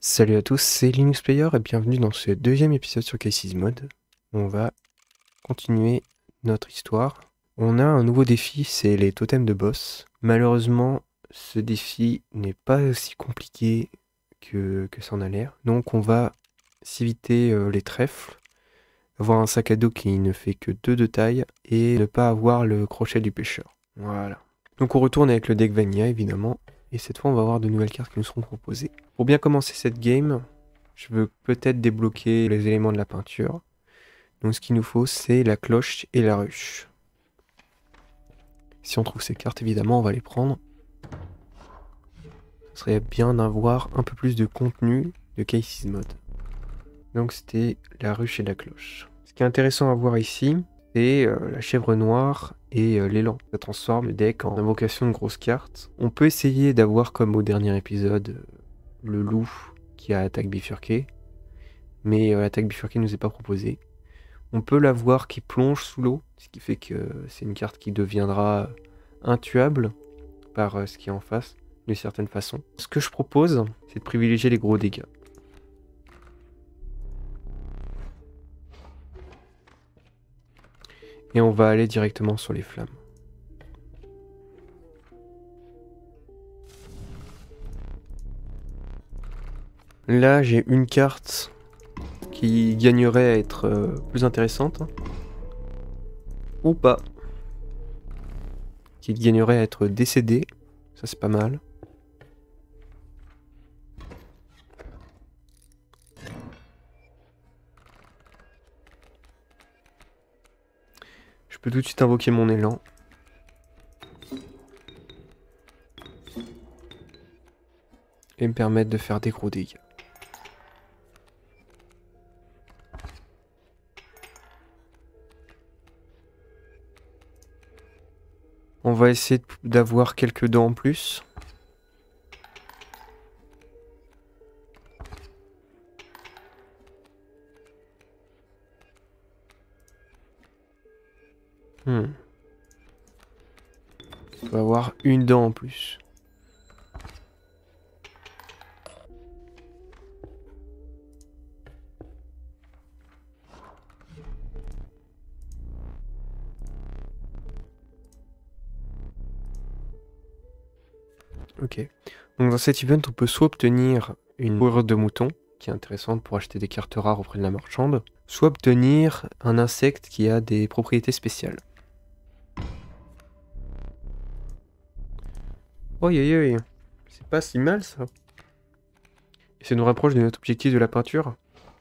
Salut à tous, c'est Linux Player et bienvenue dans ce deuxième épisode sur Cases Mode. On va continuer notre histoire. On a un nouveau défi, c'est les totems de boss. Malheureusement, ce défi n'est pas aussi compliqué que, que ça en a l'air. Donc on va s'éviter euh, les trèfles, avoir un sac à dos qui ne fait que 2 de taille et ne pas avoir le crochet du pêcheur. Voilà. Donc on retourne avec le deck Vanilla évidemment et cette fois, on va avoir de nouvelles cartes qui nous seront proposées. Pour bien commencer cette game, je veux peut-être débloquer les éléments de la peinture. Donc ce qu'il nous faut, c'est la cloche et la ruche. Si on trouve ces cartes, évidemment, on va les prendre. Ce serait bien d'avoir un peu plus de contenu de Cases Mode. Donc c'était la ruche et la cloche. Ce qui est intéressant à voir ici, c'est euh, la chèvre noire et euh, l'élan. Ça transforme le deck en invocation de grosses cartes. On peut essayer d'avoir comme au dernier épisode euh, le loup qui a attaque bifurquée, mais l'attaque bifurquée ne nous est pas proposée. On peut l'avoir qui plonge sous l'eau, ce qui fait que c'est une carte qui deviendra intuable par ce qui est en face, d'une certaine façon. Ce que je propose, c'est de privilégier les gros dégâts. Et on va aller directement sur les flammes. Là, j'ai une carte qui gagnerait à être euh, plus intéressante. Ou pas. Qui gagnerait à être décédée. Ça, c'est pas mal. Je peux tout de suite invoquer mon élan. Et me permettre de faire des gros dégâts. On va essayer d'avoir quelques dents en plus. Une dent en plus. Ok. Donc dans cet event, on peut soit obtenir une fourrure de mouton, qui est intéressante pour acheter des cartes rares auprès de la marchande, soit obtenir un insecte qui a des propriétés spéciales. Oi, C'est pas si mal ça. Et ça nous rapproche de notre objectif de la peinture.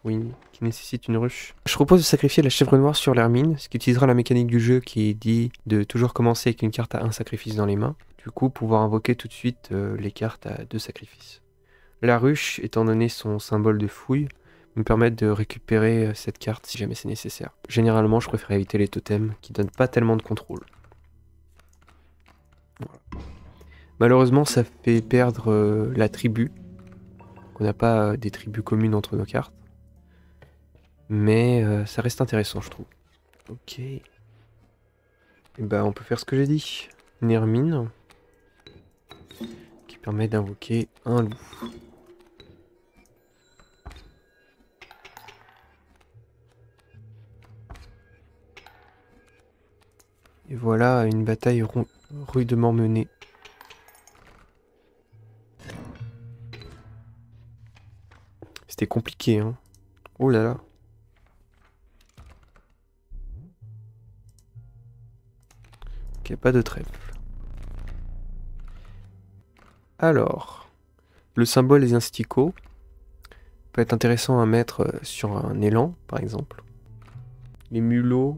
Oui, qui nécessite une ruche. Je propose de sacrifier la chèvre noire sur l'hermine, ce qui utilisera la mécanique du jeu qui dit de toujours commencer avec une carte à un sacrifice dans les mains. Du coup, pouvoir invoquer tout de suite euh, les cartes à deux sacrifices. La ruche, étant donné son symbole de fouille, me permet de récupérer euh, cette carte si jamais c'est nécessaire. Généralement, je préfère éviter les totems qui donnent pas tellement de contrôle. Malheureusement, ça fait perdre euh, la tribu. On n'a pas euh, des tribus communes entre nos cartes. Mais euh, ça reste intéressant, je trouve. Ok. Et eh bah, ben, on peut faire ce que j'ai dit. Une hermine. Qui permet d'invoquer un loup. Et voilà une bataille rudement menée. C'était compliqué, hein. Oh là là. Ok, pas de trèfle. Alors, le symbole des insticots peut être intéressant à mettre euh, sur un élan, par exemple. Les mulots,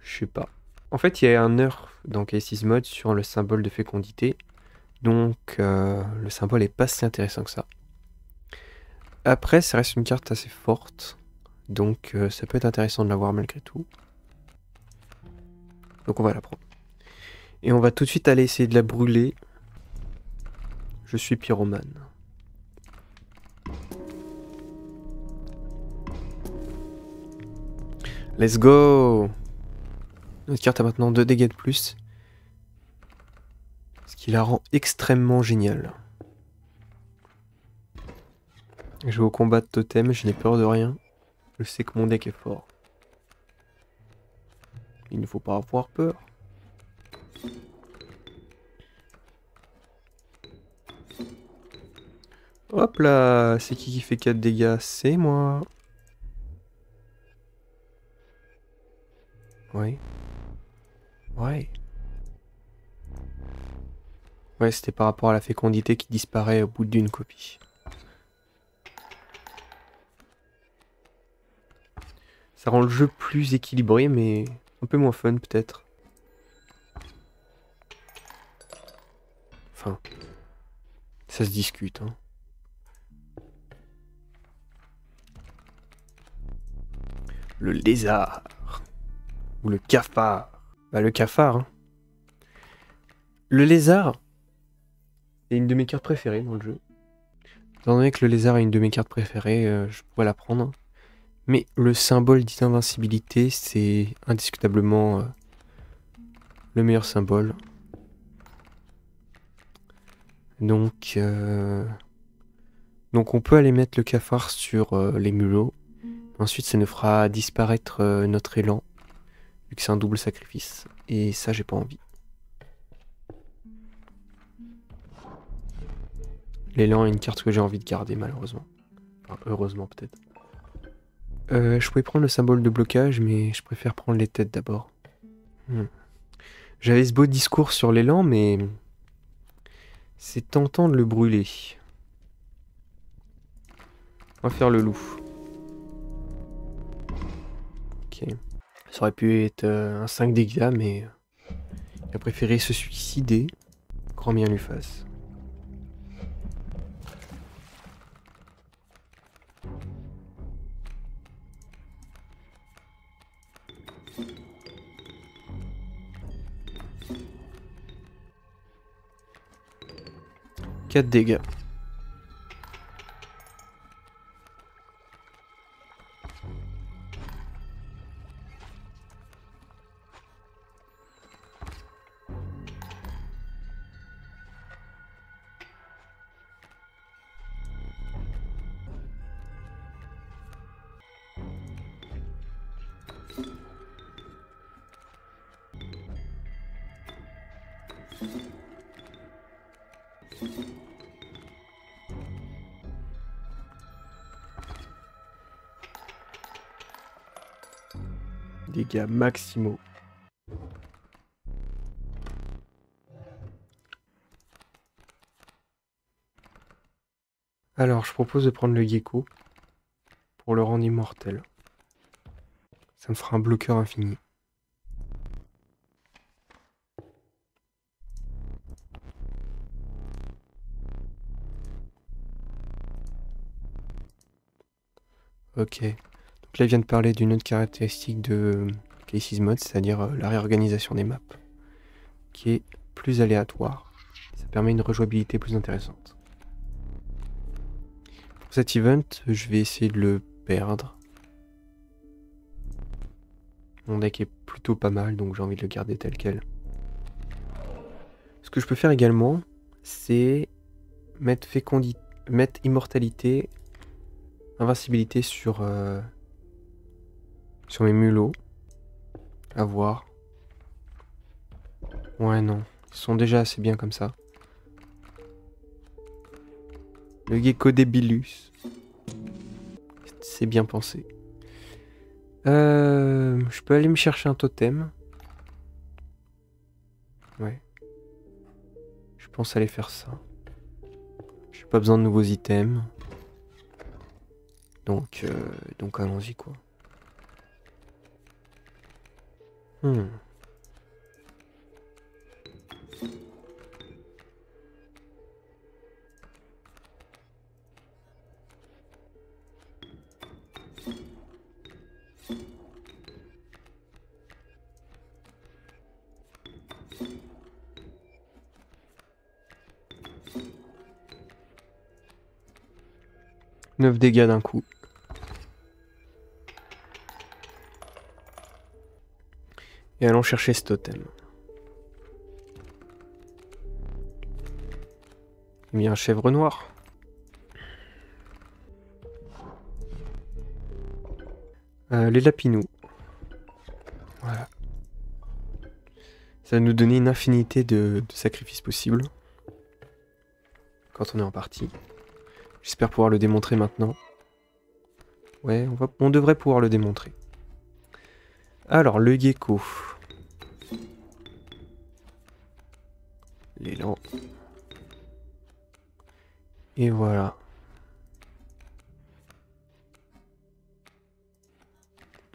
je sais pas. En fait, il y a un nerf dans Cases Mode sur le symbole de fécondité, donc euh, le symbole est pas si intéressant que ça. Après, ça reste une carte assez forte. Donc euh, ça peut être intéressant de l'avoir malgré tout. Donc on va la prendre. Et on va tout de suite aller essayer de la brûler. Je suis pyromane. Let's go Notre carte a maintenant 2 dégâts de plus. Ce qui la rend extrêmement géniale. Je vais au combat de totem, je n'ai peur de rien. Je sais que mon deck est fort. Il ne faut pas avoir peur. Hop là, c'est qui qui fait 4 dégâts? C'est moi. Ouais. Ouais. Ouais, c'était par rapport à la fécondité qui disparaît au bout d'une copie. Ça rend le jeu plus équilibré, mais un peu moins fun peut-être. Enfin, ça se discute. Hein. Le lézard. Ou le cafard. Bah le cafard. Hein. Le lézard est une de mes cartes préférées dans le jeu. Étant donné que le lézard est une de mes cartes préférées, euh, je pourrais la prendre. Mais le symbole d'invincibilité, c'est indiscutablement euh, le meilleur symbole. Donc, euh, donc on peut aller mettre le cafard sur euh, les mulots. Ensuite, ça nous fera disparaître notre élan, vu que c'est un double sacrifice. Et ça, j'ai pas envie. L'élan est une carte que j'ai envie de garder, malheureusement. Heureusement, peut-être. Euh, je pouvais prendre le symbole de blocage, mais je préfère prendre les têtes d'abord. Hmm. J'avais ce beau discours sur l'élan, mais c'est tentant de le brûler. On va faire le loup. Ok. Ça aurait pu être euh, un 5 dégâts, mais il a préféré se suicider. Grand bien lui fasse. 4 dégâts. Dégâts. Alors, je propose de prendre le gecko pour le rendre immortel. Ça me fera un bloqueur infini. Ok. Là, vient de parler d'une autre caractéristique de Casey's Mode, c'est-à-dire euh, la réorganisation des maps, qui est plus aléatoire. Ça permet une rejouabilité plus intéressante. Pour cet event, je vais essayer de le perdre. Mon deck est plutôt pas mal, donc j'ai envie de le garder tel quel. Ce que je peux faire également, c'est mettre, mettre immortalité, invincibilité sur euh, sur mes mulots. À voir. Ouais, non. Ils sont déjà assez bien comme ça. Le gecko débilus. C'est bien pensé. Euh, je peux aller me chercher un totem. Ouais. Je pense aller faire ça. J'ai pas besoin de nouveaux items. Donc, euh, donc allons-y quoi. Hmm. Neuf dégâts d'un coup. Allons chercher ce totem. Il y a un chèvre noir. Euh, les lapinous. Voilà. Ça va nous donner une infinité de, de sacrifices possibles. Quand on est en partie. J'espère pouvoir le démontrer maintenant. Ouais, on, va, on devrait pouvoir le démontrer. Alors, le gecko. Et voilà.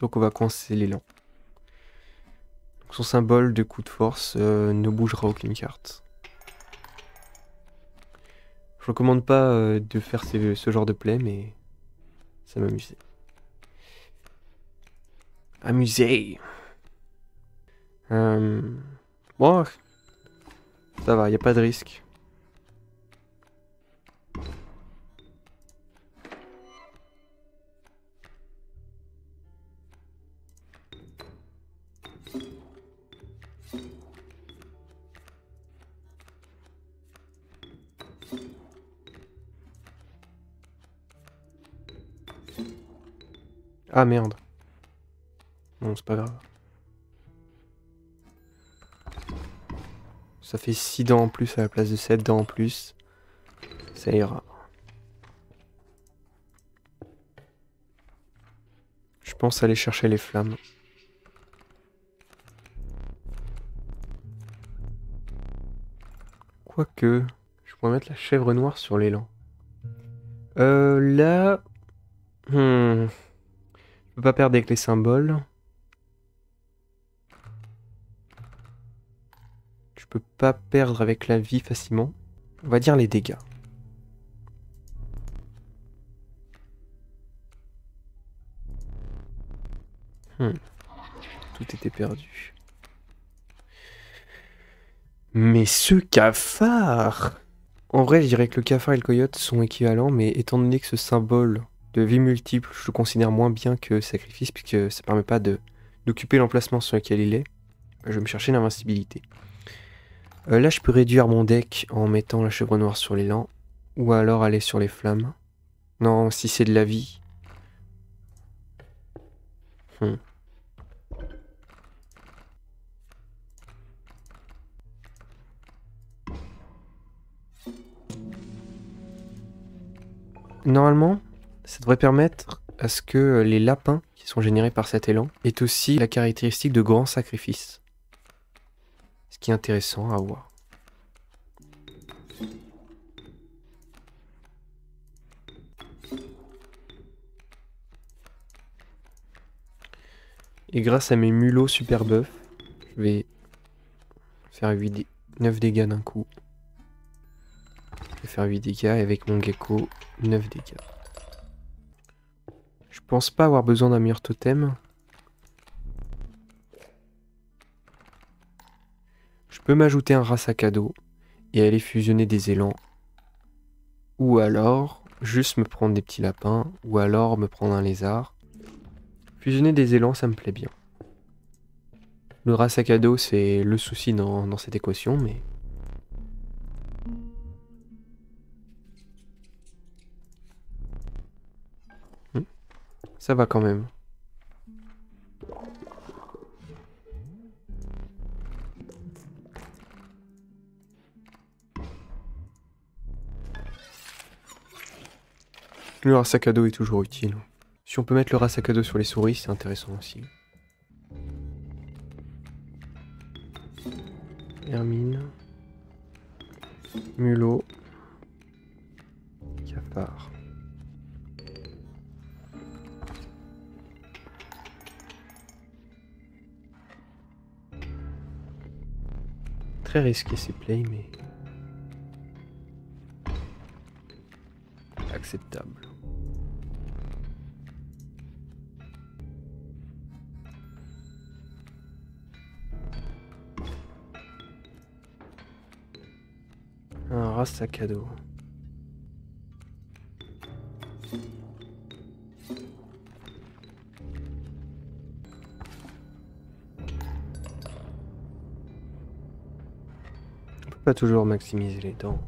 Donc on va coincer l'élan. Son symbole de coup de force euh, ne bougera aucune carte. Je recommande pas euh, de faire ce, genre de play, mais ça m'amusait. Amusé. Euh, bon, ça va, y a pas de risque. Ah merde. Bon, c'est pas grave. Ça fait 6 dents en plus à la place de 7 dents en plus. Ça ira. Je pense aller chercher les flammes. Quoique, je pourrais mettre la chèvre noire sur l'élan. Euh, là... Hmm. Je peux pas perdre avec les symboles. Je peux pas perdre avec la vie facilement. On va dire les dégâts. Hmm. Tout était perdu. Mais ce cafard En vrai, je dirais que le cafard et le coyote sont équivalents, mais étant donné que ce symbole de vie multiple, je le considère moins bien que sacrifice, puisque ça permet pas d'occuper l'emplacement sur lequel il est. Je vais me chercher l'invincibilité. Euh, là, je peux réduire mon deck en mettant la chèvre noire sur l'élan, ou alors aller sur les flammes. Non, si c'est de la vie. Hmm. Normalement, ça devrait permettre à ce que les lapins qui sont générés par cet élan aient aussi la caractéristique de grand sacrifice. Ce qui est intéressant à voir. Et grâce à mes mulots super buff, je vais faire 8 9 dégâts d'un coup. Je vais faire 8 dégâts et avec mon gecko, 9 dégâts. Je pense pas avoir besoin d'un meilleur totem. Je peux m'ajouter un sac à dos et aller fusionner des élans. Ou alors, juste me prendre des petits lapins, ou alors me prendre un lézard. Fusionner des élans, ça me plaît bien. Le sac à dos, c'est le souci dans cette équation, mais Ça va quand même. Le rat sac à dos est toujours utile. Si on peut mettre le rat sac à dos sur les souris, c'est intéressant aussi. Hermine. Mulot. Cafard. Très risqué ces plays, mais acceptable. Un rat sac à dos. Pas toujours maximiser les dents.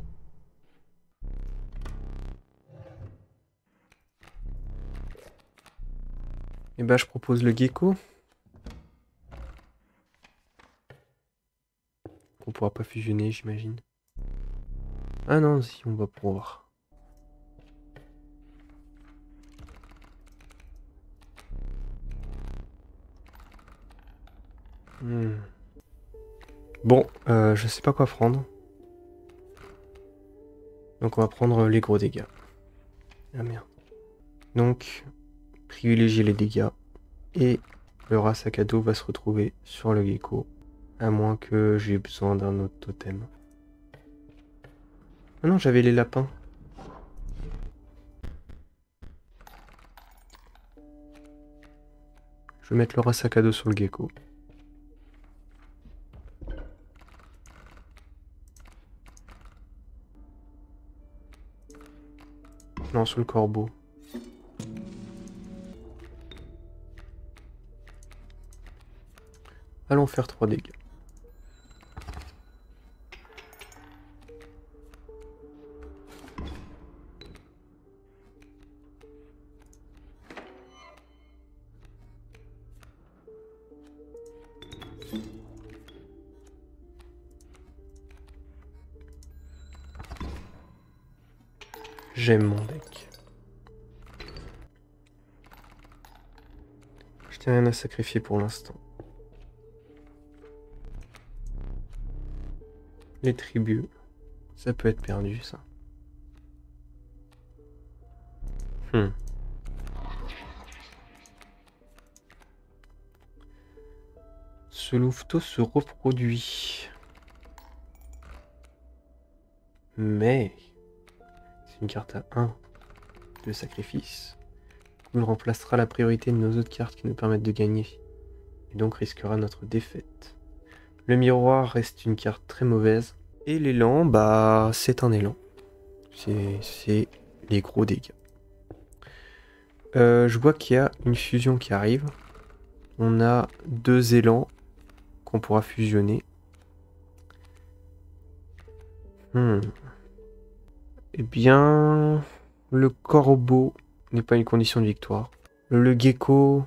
Et bah je propose le gecko. On pourra pas fusionner, j'imagine. Ah non, si, on va pouvoir. Bon, euh, je sais pas quoi prendre. Donc on va prendre les gros dégâts. Ah merde. Donc, privilégier les dégâts. Et le rat sac à dos va se retrouver sur le gecko. À moins que j'ai besoin d'un autre totem. Ah non, j'avais les lapins. Je vais mettre le rat sac à dos sur le gecko. Non, sur le corbeau. Allons faire 3 dégâts. J'aime mon sacrifier pour l'instant. Les tribus, ça peut être perdu ça. Hmm. Ce louveteau se reproduit. Mais une carte à 1 de sacrifice. Il remplacera la priorité de nos autres cartes qui nous permettent de gagner, et donc risquera notre défaite. Le miroir reste une carte très mauvaise, et l'élan, bah c'est un élan. C'est les gros dégâts. Euh, je vois qu'il y a une fusion qui arrive. On a deux élans qu'on pourra fusionner. Hmm. Eh bien, le corbeau n'est pas une condition de victoire. Le gecko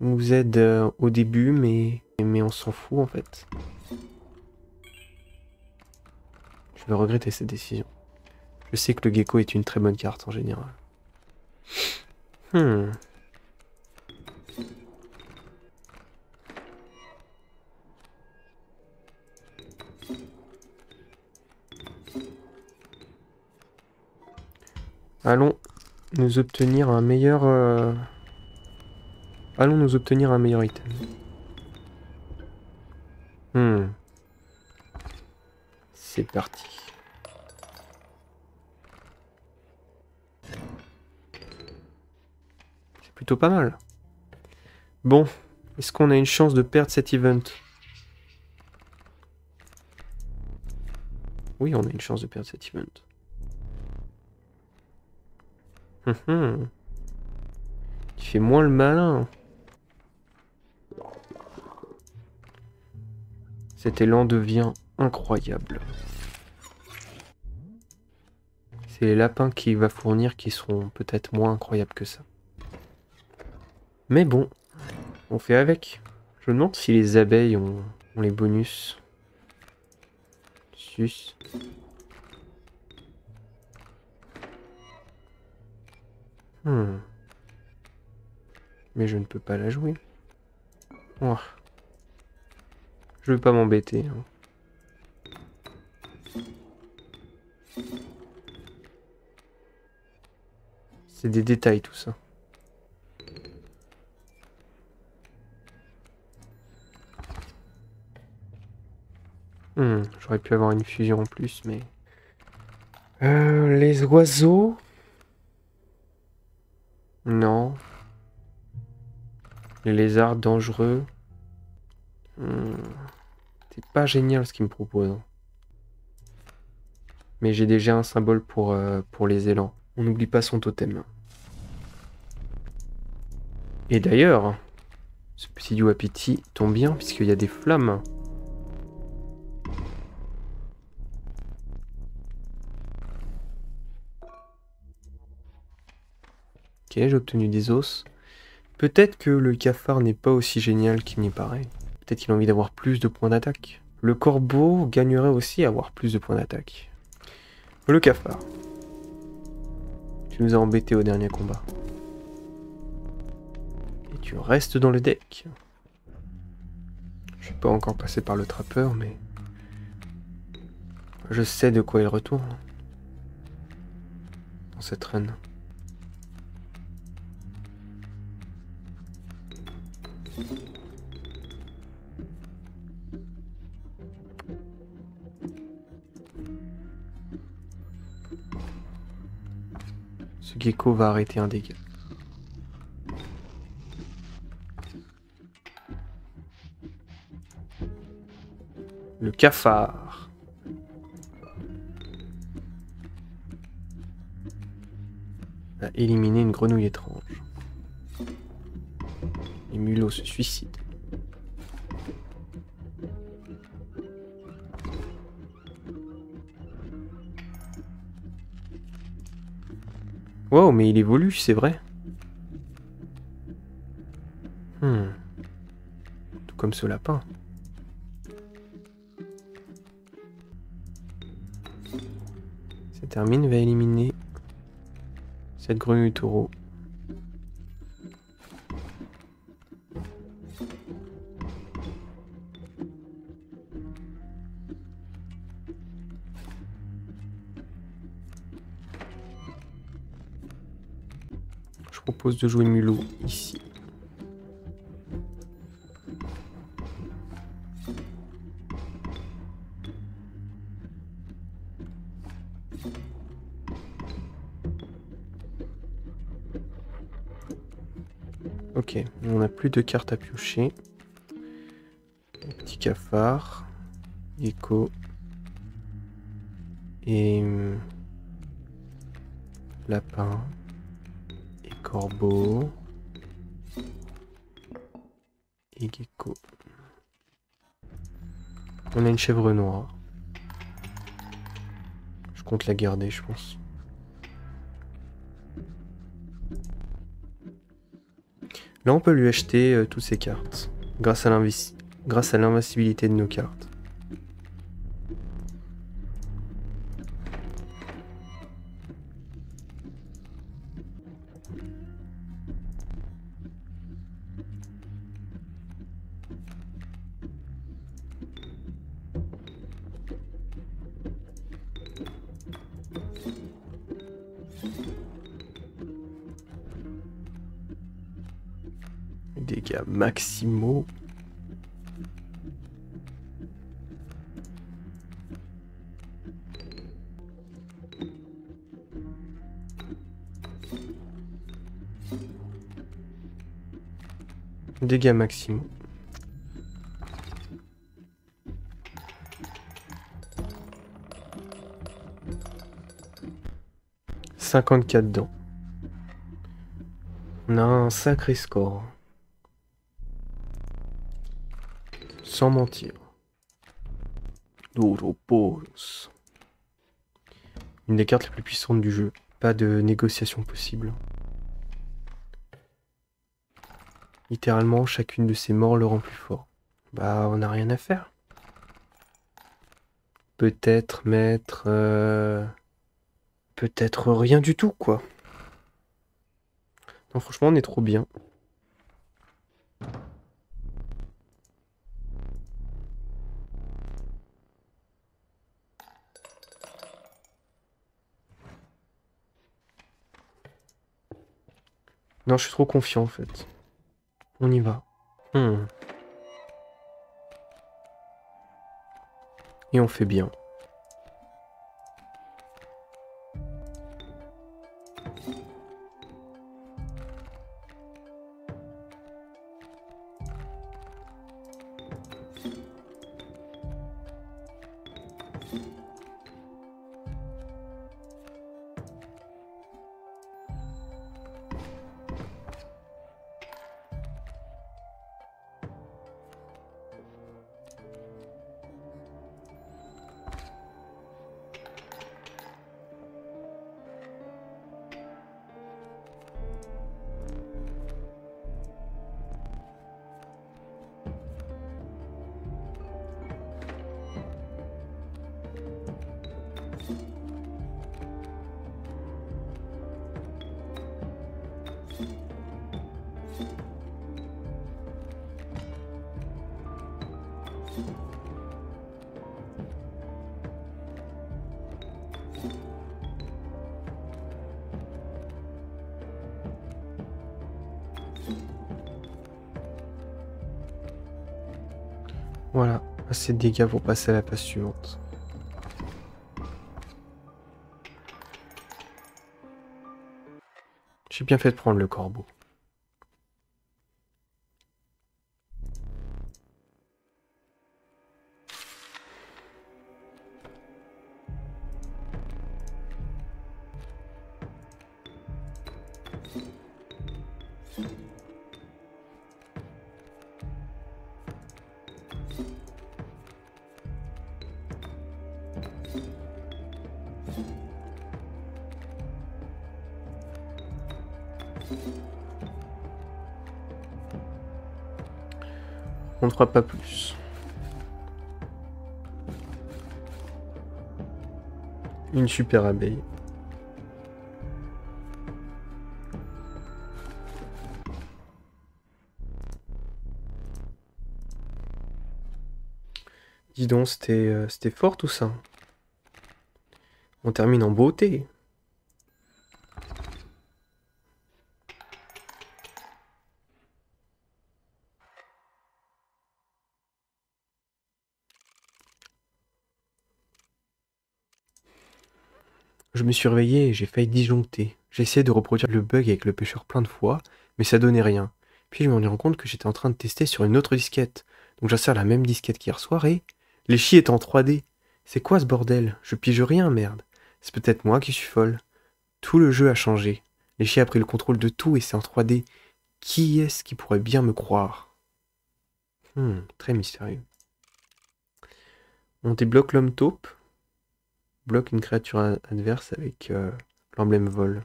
nous aide euh, au début, mais, mais on s'en fout en fait. Je vais regretter cette décision. Je sais que le gecko est une très bonne carte en général. Hmm. Allons nous obtenir un meilleur... Euh, allons nous obtenir un meilleur item. Hmm. C'est parti. C'est plutôt pas mal. Bon, est-ce qu'on a une chance de perdre cet event? Oui, on a une chance de perdre cet event. Tu fais moins le malin. Cet élan devient incroyable. C'est les lapins qu'il va fournir qui seront peut-être moins incroyables que ça. Mais bon, on fait avec. Je me demande si les abeilles ont, ont les bonus. Sus. Hmm. Mais je ne peux pas la jouer. Oh. Je veux pas m'embêter. Hein. C'est des détails tout ça. Hmm, j'aurais pu avoir une fusion en plus, mais... Euh, les oiseaux non. Les lézards dangereux. Hmm. C'est pas génial ce qu'il me propose. Hein. Mais j'ai déjà un symbole pour, euh, pour les élans. On n'oublie pas son totem. Et d'ailleurs, ce petit Wapiti tombe bien puisqu'il y a des flammes. J'ai obtenu des os. Peut-être que le cafard n'est pas aussi génial qu'il n'y paraît. Peut-être qu'il a envie d'avoir plus de points d'attaque. Le corbeau gagnerait aussi à avoir plus de points d'attaque. Le cafard. Tu nous as embêtés au dernier combat. Et tu restes dans le deck. Je suis pas encore passé par le trappeur, mais... Je sais de quoi il retourne. Dans cette reine. Ce gecko va arrêter un dégât. Le cafard. A éliminé une grenouille étrange. Les mulots se suicident. Wow, mais il évolue, c'est vrai. Hmm. Tout comme ce lapin. Ça termine, va éliminer cette grenouille taureau. De jouer mulot ici. Ok, on n'a plus de cartes à piocher. Petit cafard, gecko et hum, lapin corbeau et gecko. On a une chèvre noire. Je compte la garder, je pense. Là, on peut lui acheter euh, toutes ses cartes. Grâce à l'invincibilité de nos cartes. Dégâts maximaux. Dégâts maximaux. Cinquante-quatre dents. On a un sacré score. Sans mentir. Une des cartes les plus puissantes du jeu. Pas de négociation possible. Littéralement, chacune de ces morts le rend plus fort. Bah, on n'a rien à faire. Peut-être mettre... euh, Peut-être rien du tout, quoi. Non, franchement, on est trop bien. Non, je suis trop confiant en fait. On y va. Hmm. Et on fait bien. Voilà, assez de dégâts pour passer à la phase suivante. J'ai bien fait de prendre le corbeau. On ne fera pas plus. Une super abeille. Dis donc, c'était euh, fort tout ça. On termine en beauté. Je me suis réveillé et j'ai failli disjoncter. J'ai essayé de reproduire le bug avec le pêcheur plein de fois, mais ça donnait rien. Puis je me rendu compte que j'étais en train de tester sur une autre disquette. Donc j'insère la même disquette qu'hier soir et... Les chi est en 3D. C'est quoi ce bordel? Je pige rien, merde. C'est peut-être moi qui suis folle. Tout le jeu a changé. Les chi a pris le contrôle de tout et c'est en 3D. Qui est-ce qui pourrait bien me croire? Hmm, très mystérieux. On débloque l'homme taupe bloque une créature adverse avec euh, l'emblème vol.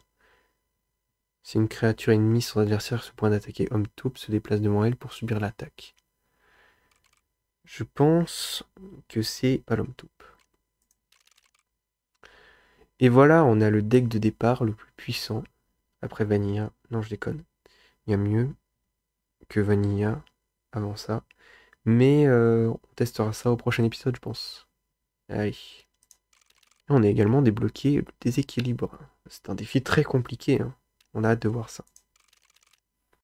Si une créature ennemie, son adversaire se point d'attaquer homme taupe se déplace devant elle pour subir l'attaque. Je pense que c'est pas l'homme taupe. Et voilà, on a le deck de départ le plus puissant. Après Vanilla. Non, je déconne. Il y a mieux que Vanilla avant ça. Mais euh, on testera ça au prochain épisode, je pense. Allez on a également débloqué le déséquilibre. C'est un défi très compliqué. Hein. On a hâte de voir ça.